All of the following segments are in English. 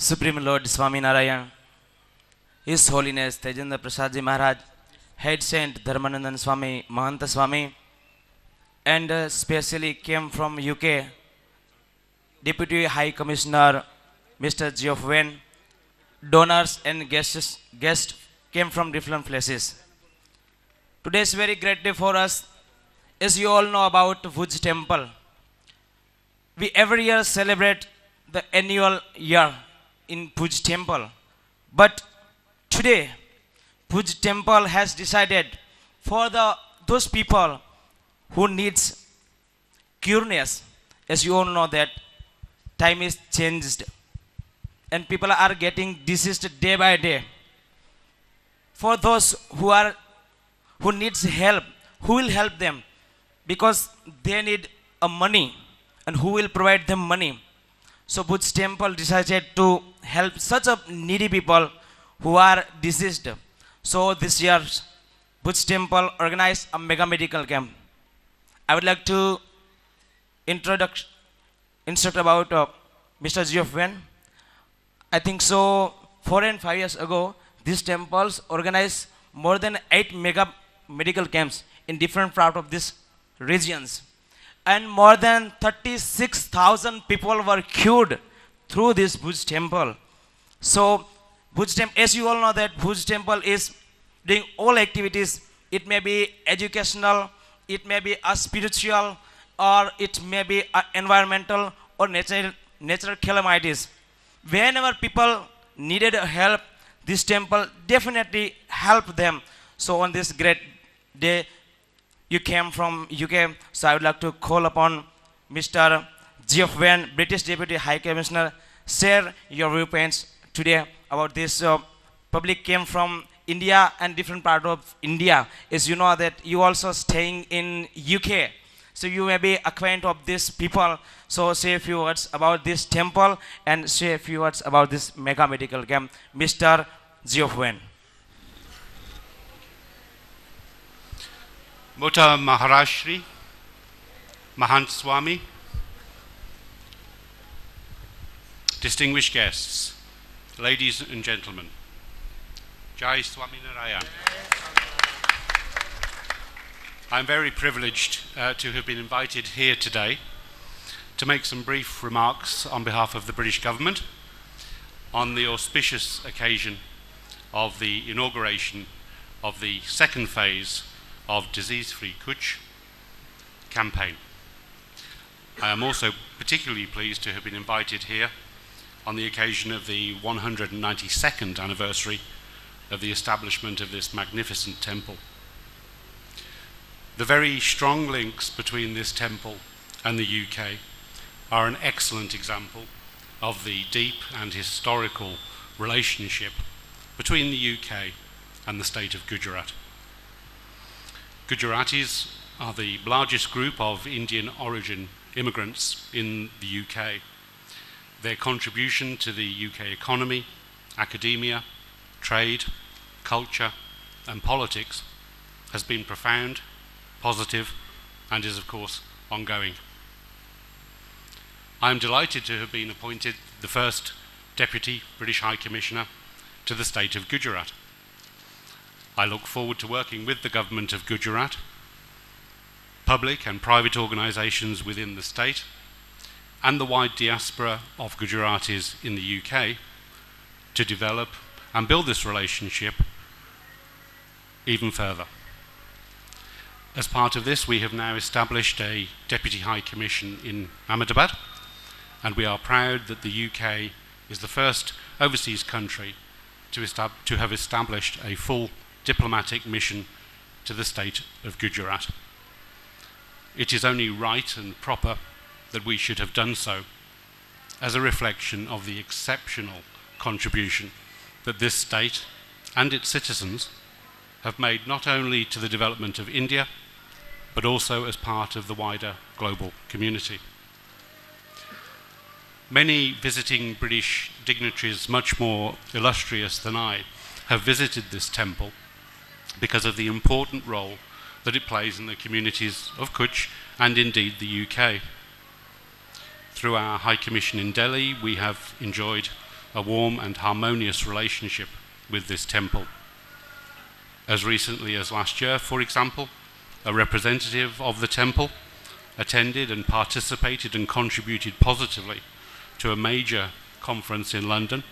Supreme Lord Swaminarayan, His Holiness Tejendra Prasadji Maharaj, Head Saint Dharmanandan Swami Mahanta Swami, and specially came from UK, Deputy High Commissioner Mr. Geoff Wen, donors and guests, guests came from different places. Today is very great day for us. As you all know about Bhuj Temple, we every year celebrate the annual year in Bhuj Temple. But today, Bhuj Temple has decided for the those people who needs cureness. As you all know that time is changed and people are getting diseased day by day. For those who are who needs help, who will help them? Because they need a money and who will provide them money? So Bhuj Temple decided to help such a needy people who are diseased. So this year Bhuj Temple organized a mega medical camp. I would like to introduce instruct about uh, Mr. Geoff Wen. I think so. Four and five years ago, these temples organized more than eight mega medical camps in different parts of these regions, and more than 36,000 people were cured through this Bhuj temple. So, Bhuj temple, as you all know, that Bhuj temple is doing all activities. It may be educational, it may be a spiritual, or it may be environmental or natural natural calamities. Whenever people needed help, this temple definitely helped them. So on this great day, you came from UK, so I would like to call upon Mr. Geoff British Deputy High Commissioner, share your viewpoints today about this. Uh, public came from India and different part of India. As you know that you also staying in UK. So you may be acquainted of these people. So say a few words about this temple and say a few words about this mega medical camp. Mr. Geoff Wen. Mota Maharajshri, Mahant Swami, distinguished guests, ladies and gentlemen, Jai Swami Narayan. I'm very privileged uh, to have been invited here today to make some brief remarks on behalf of the British Government on the auspicious occasion of the inauguration of the second phase of Disease Free Kutch campaign. I am also particularly pleased to have been invited here on the occasion of the 192nd anniversary of the establishment of this magnificent temple. The very strong links between this temple and the UK are an excellent example of the deep and historical relationship between the UK and the state of Gujarat. Gujaratis are the largest group of Indian origin immigrants in the UK. Their contribution to the UK economy, academia, trade, culture, and politics has been profound, positive, and is, of course, ongoing. I am delighted to have been appointed the first Deputy British High Commissioner to the state of Gujarat. I look forward to working with the government of Gujarat, public and private organisations within the state, and the wide diaspora of Gujaratis in the UK to develop and build this relationship even further. As part of this, we have now established a Deputy High Commission in Ahmedabad, and we are proud that the UK is the first overseas country to, to have established a full diplomatic mission to the state of Gujarat. It is only right and proper that we should have done so as a reflection of the exceptional contribution that this state and its citizens have made not only to the development of India, but also as part of the wider global community. Many visiting British dignitaries, much more illustrious than I, have visited this temple because of the important role that it plays in the communities of Kutch and indeed the UK. Through our High Commission in Delhi, we have enjoyed a warm and harmonious relationship with this temple. As recently as last year, for example, a representative of the temple attended and participated and contributed positively to a major conference in London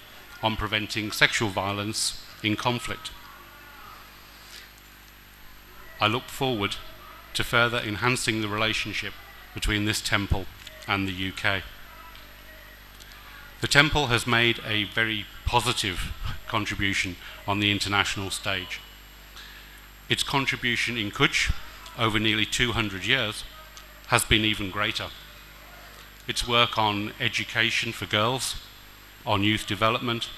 on preventing sexual violence in conflict. I look forward to further enhancing the relationship between this temple and the UK. The temple has made a very positive contribution on the international stage. Its contribution in Kutch over nearly 200 years has been even greater. Its work on education for girls, on youth development,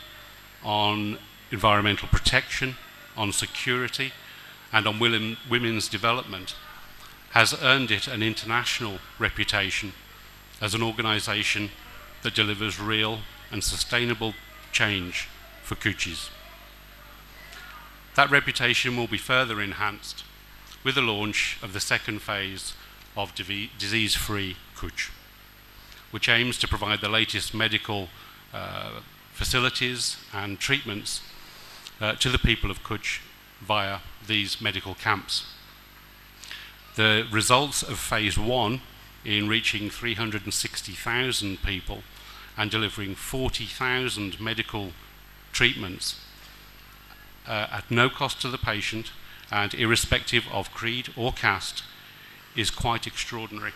on environmental protection, on security, and on women's development has earned it an international reputation as an organisation that delivers real and sustainable change for Kutchis. That reputation will be further enhanced with the launch of the second phase of Disease Free Kutch, which aims to provide the latest medical uh, facilities and treatments uh, to the people of Kutch via these medical camps. The results of phase one in reaching 360,000 people and delivering 40,000 medical treatments uh, at no cost to the patient and irrespective of creed or caste is quite extraordinary,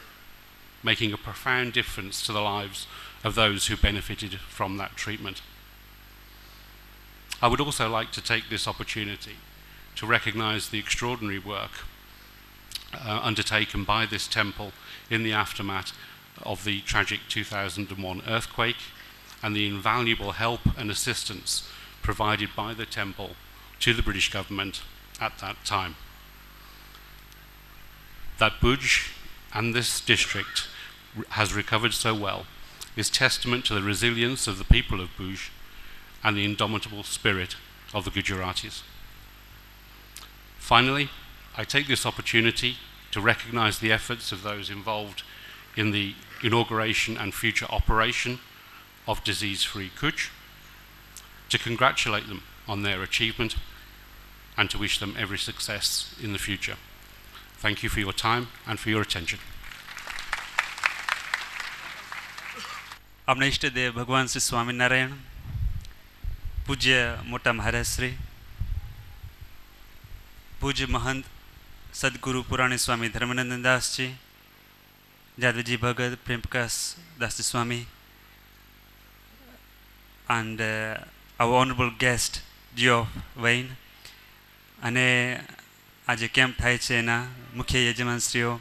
making a profound difference to the lives of those who benefited from that treatment. I would also like to take this opportunity to recognize the extraordinary work uh, undertaken by this temple in the aftermath of the tragic 2001 earthquake and the invaluable help and assistance provided by the temple to the British government at that time. That Bhuj and this district has recovered so well is testament to the resilience of the people of Bhuj and the indomitable spirit of the Gujaratis. Finally, I take this opportunity to recognise the efforts of those involved in the inauguration and future operation of Disease Free Kuch, to congratulate them on their achievement, and to wish them every success in the future. Thank you for your time and for your attention. આપણા ઈષ્ટદેવ ભગવાન શ્રી સ્વામિનારાયણ પૂજ્ય મોટા મહારાજ શ્રી પૂજ્ય મહંત સદગુરુ પુરાણી સ્વામી ધર્મનંદન દાસજી જાદવજી ભગત પ્રેમપ્રકાશ દાસજી સ્વામી and uh, our honorable guest Geo Wayne અને આજે કેમ્પ થાય છે એના મુખ્ય યજમાનશ્રીઓ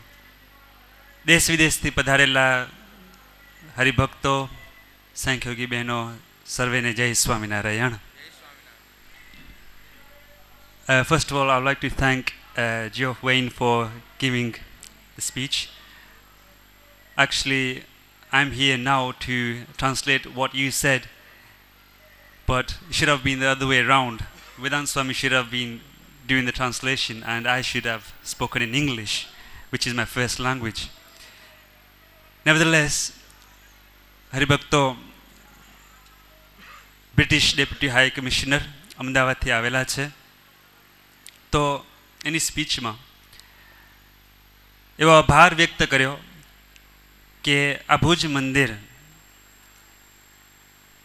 દેશ વિદેશથી પધારેલા હરિભક્તો સાંખ્યોગી બહેનો સર્વેને જય Swaminarayan Uh, first of all, I would like to thank uh, Geoff Wain for giving the speech. Actually, I'm here now to translate what you said, but it should have been the other way around. Vedant Swami should have been doing the translation, and I should have spoken in English, which is my first language. Nevertheless, હરિભક્તો British Deputy High Commissioner, અમદાવાદથી આવેલા છે એની સ્પીચમાં એવો આભાર વ્યક્ત કર્યો કે આ ભુજ મંદિર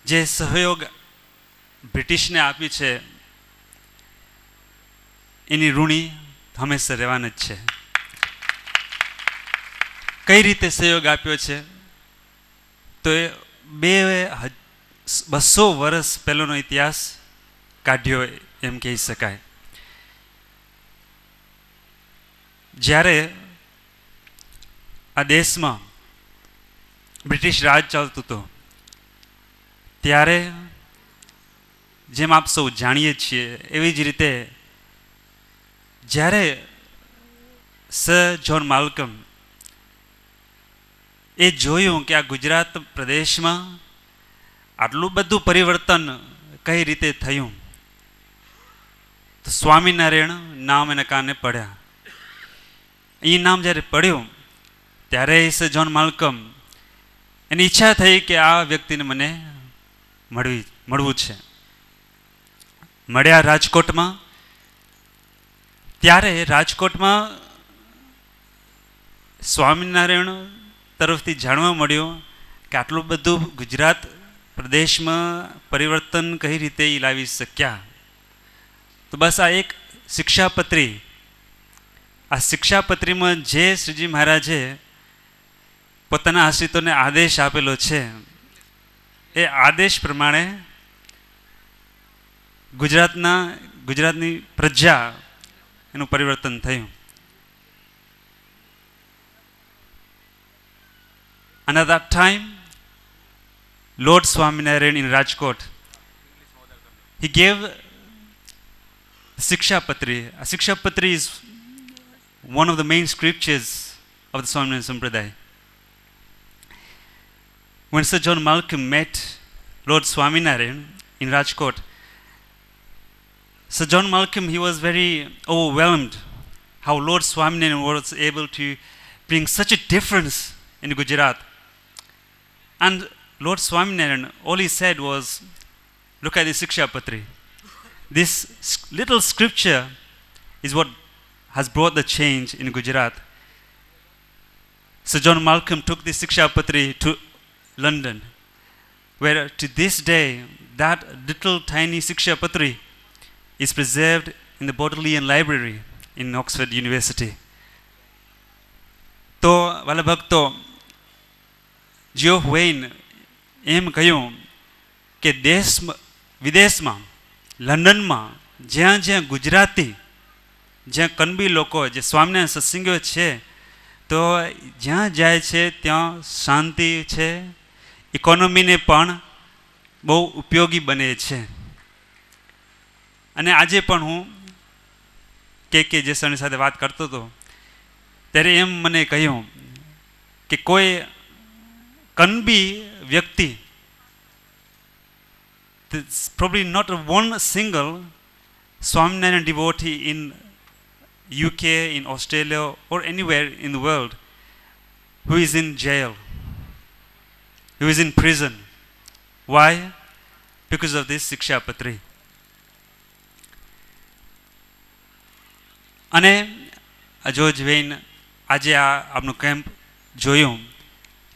જે સહયોગ બ્રિટિશને આપ્યું છે, એની ઋણી હંમેશા રહેવાના જ છે. કઈ રીતે સહયોગ આપ્યો છે? તો એ બે બસો વર્ષ પહેલોનો ઇતિહાસ કાઢ્યો એમ કહી શકાય. જ્યારે આ દેશમાં બ્રિટિશ રાજ ચાલતું હતું, ત્યારે જેમ આપ સૌ જાણીએ છીએ, એવી જ રીતે જ્યારે સર જોન માલકમ એ જોયું કે આ ગુજરાત પ્રદેશમાં આટલું બધું પરિવર્તન કઈ રીતે થયું, તો સ્વામિનારાયણ નામ એના કાને પડ્યા. એ નામ જ્યારે પડ્યું, ત્યારે જોન માલકમ એની ઈચ્છા થઈ કે આ વ્યક્તિને મને મળવી, મળવું છે. મળ્યા રાજકોટમાં, ત્યારે રાજકોટમાં સ્વામિનારાયણ તરફથી જાણવા મળ્યું કે આટલું બધું ગુજરાત પ્રદેશમાં પરિવર્તન કઈ રીતે લાવી શક્યા. તો બસ આ એક શિક્ષાપત્રી આ શિક્ષાપત્રીમાં જે શ્રીજી મહારાજે પોતાના આશ્રિતોને આદેશ આપેલો છે એ આદેશ પ્રમાણે ગુજરાતના ગુજરાતની પ્રજા એનું પરિવર્તન થયું time, Lord Swaminarayan in Rajkot, he gave Siksha Patri. A Siksha Patri is one of the main scriptures of the Swaminarayan Sampradaya. When Sir John Malcolm met Lord Swaminarayan in Rajkot, Sir John Malcolm, he was very overwhelmed how Lord Swaminarayan was able to bring such a difference in Gujarat. And Lord Swaminarayan, all he said was, look at the Siksha Patri. This little scripture is what has brought the change in Gujarat. Sir John Malcolm took the Siksha Patri to London, where to this day, that little tiny Siksha Patri is preserved in the Bodleian Library in Oxford University. તો વાલા ભક્તો જીઓ Wien એમ કહ્યું કે દેશ વિદેશમાં લંડનમાં જ્યાં જ્યાં ગુજરાતી જ્યાં કનબી લોકો, જે સ્વામિનારાયણ સત્સંગીઓ છે, તો જ્યાં જાય છે, ત્યાં શાંતિ છે, ઇકોનોમીને પણ બહુ ઉપયોગી બને છે. અને આજે પણ હું કે કે જેસરની સાથે વાત કરતો હતો, ત્યારે એમ મને કહ્યું કે કોઈ કનબી વ્યક્તિ probably not one single Swaminarayan devotee in UK, in Australia, or anywhere in the world who is in jail, who is in prison. Why? Because of this Siksha Patri. અને જો જવેન આજે આ આપનું કેમ્પ જોયું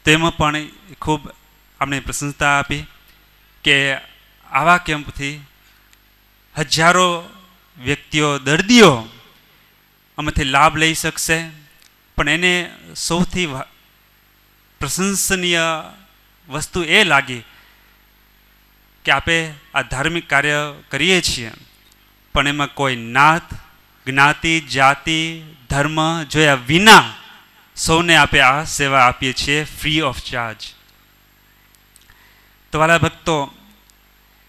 તેમાં પણ ખૂબ આપણે પ્રશંસા આપી કે આવા કેમ્પથી હજારો વ્યક્તિઓ દર્દીઓ આમાંથી લાભ લઈ શકશે. પણ એને સૌથી પ્રશંસનીય વસ્તુ એ લાગી કે આપણે આ ધાર્મિક કાર્ય કરીએ છીએ. પણ એમાં કોઈ નાત, જ્ઞાતિ, જાતિ, ધર્મ જોયા વિના સૌને આપણે આ સેવા આપીએ છીએ ફ્રી ઓફ ચાર્જ તો વાલા ભક્તો,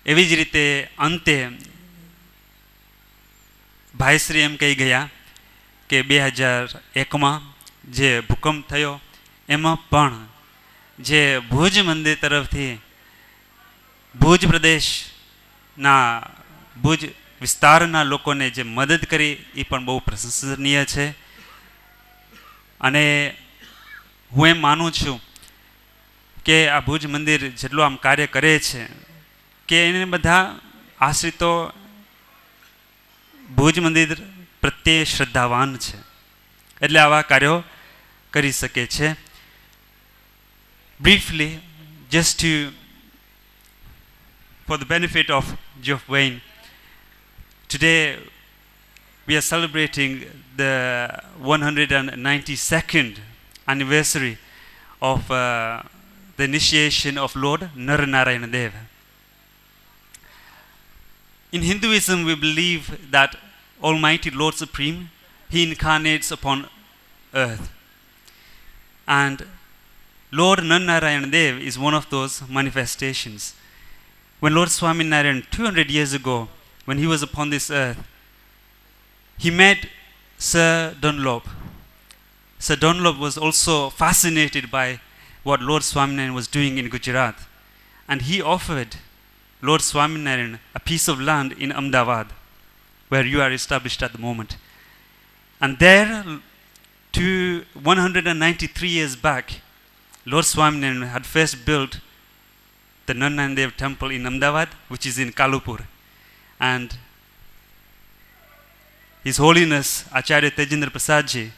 એવી જ રીતે અંતે ભાઈશ્રી એમ કહી ગયા કે બે હજાર એકમાં જે ભૂકંપ થયો, એમાં પણ જે ભુજ મંદિર તરફથી ભુજ પ્રદેશના ભુજ વિસ્તારના લોકોને જે મદદ કરી, એ પણ બહુ પ્રશંસનીય છે. અને હું એમ માનું છું કે આ ભુજ મંદિર જેટલું આમ કાર્ય કરે છે કે એને બધા આશ્રિતો ભુજ મંદિર પ્રત્યે શ્રદ્ધાવાન છે. એટલે આવા કાર્યો briefly just for the benefit of Geoff Wain today we are celebrating the 192nd anniversary of uh, the initiation of Lord Naranarayana Deva in Hinduism we believe that Almighty Lord Supreme, He incarnates upon earth. And Lord Naranarayana Dev is one of those manifestations when Lord Swaminarayan, 200 years ago, when he was upon this earth, he met Sir Dunlop. Sir Dunlop was also fascinated by what Lord Swaminarayan was doing in Gujarat. And he offered Lord Swaminarayan a piece of land in Ahmedabad, where you are established at the moment. And there, to 193 years back, Lord Swaminarayan had first built the Nanandev temple in Ahmedabad, which is in Kalupur. And His Holiness Acharya Tejendra Prasadji,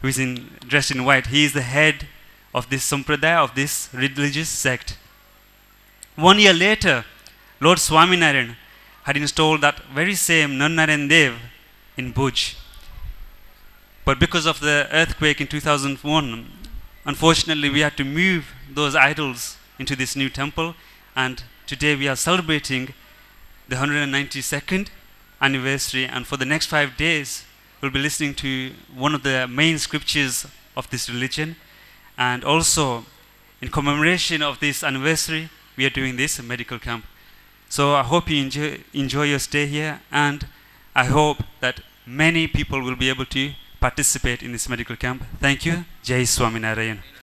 who is in, dressed in white, he is the head of this sampradaya, of this religious sect. One year later, Lord Swaminarayan had installed that very same NarNarayan Dev in Bhuj. But because of the earthquake in 2001, unfortunately, we had to move those idols into this new temple, and today we are celebrating the 192nd anniversary. And for the next five days, we'll be listening to one of the main scriptures of this religion, and also in commemoration of this anniversary, we are doing this medical camp. So I hope you enjoy, enjoy your stay here, and I hope that many people will be able to participate in this medical camp. Thank you. Jai Swaminarayan.